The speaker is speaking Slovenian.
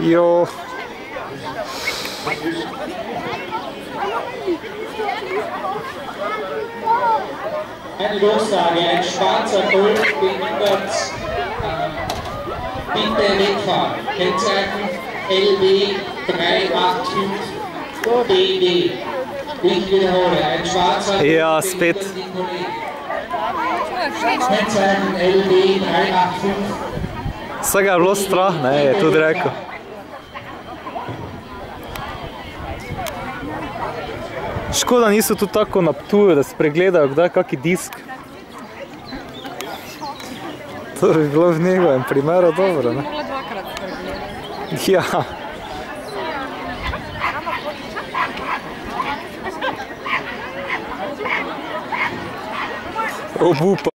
Jo, Eine Durchsage, ein schwarzer Golf behindert. Äh, bitte wegfahren. Kennzeichen LB 385 DD. Ich wiederhole, ein schwarzer Ja, Golf spät. behindert die Kollegen. Kennzeichen LB 385 vse ga je bilo strah, ne, je tudi rekel. Škoda niso tu tako na Ptuju, da spregledajo kdaj kaki disk. To bi bilo v njegovem primeru dobro, ne? Mogla dvakrat pregledati. Ja. Obupa.